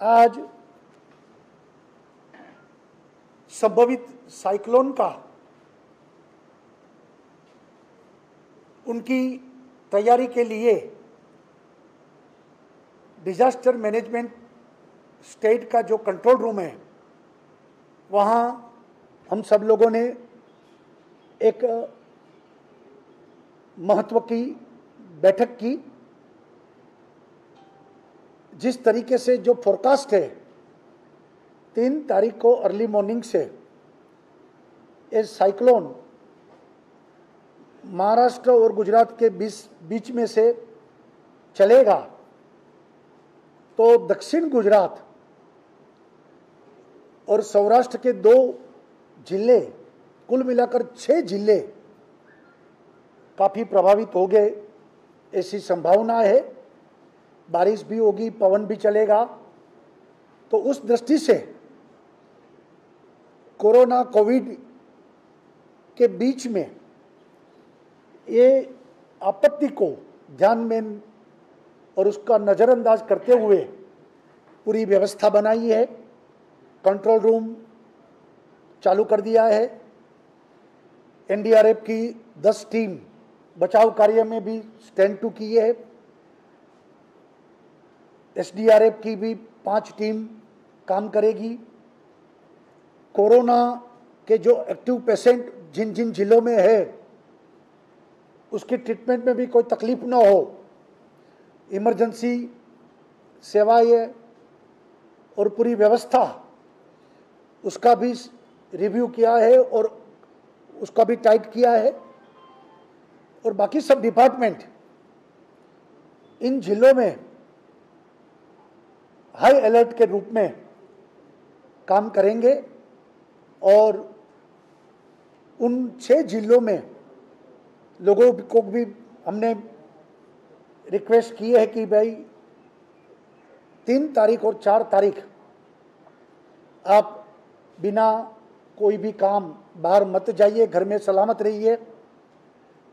आज संभवित साइक्लोन का उनकी तैयारी के लिए डिजास्टर मैनेजमेंट स्टेट का जो कंट्रोल रूम है, वहाँ हम सब लोगों ने एक महत्व की बैठक की। जिस तरीके से जो फोरकास्ट है, तीन तारीख को अर्ली मॉर्निंग से, ये साइक्लोन महाराष्ट्र और गुजरात के बीच बीच में से चलेगा। तो दक्षिण गुजरात और सौराष्ट्र के दो ज़िले, कुल मिलाकर छह ज़िले काफ़ी प्रभावित हो गए, ऐसी संभावना है। बारिश भी होगी, पवन भी चलेगा। तो उस दृष्टि से कोरोना, कोविड के बीच में ये आपत्ति को ध्यान में और उसका नज़रअंदाज करते हुए पूरी व्यवस्था बनाई है कंट्रोल रूम चालू कर दिया है। एनडीआरएफ की 10 टीम बचाव कार्य में भी स्टैंड टू की है। एसडीआरएफ की भी पाँच टीम काम करेगी। कोरोना के जो एक्टिव पेशेंट जिन जिन जिलों में है, उसकी ट्रीटमेंट में भी कोई तकलीफ़ ना हो। इमरजेंसी, सेवाएँ और पूरी व्यवस्था, उसका भी रिव्यू किया है और उसका भी टाइट किया है। और बाकी सब डिपार्टमेंट इन जिलों में हाई अलर्ट के रूप में काम करेंगे और उन छह जिलों में लोगों को भी हमने रिक्वेस्ट की है कि भाई, तीन तारीख और चार तारीख आप बिना कोई भी काम बाहर मत जाइए, घर में सलामत रहिए।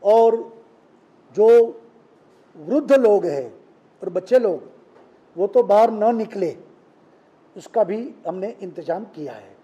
और जो वृद्ध लोग हैं और बच्चे लोग वो तो बाहर न निकले उसका भी हमने इंतज़ाम किया है।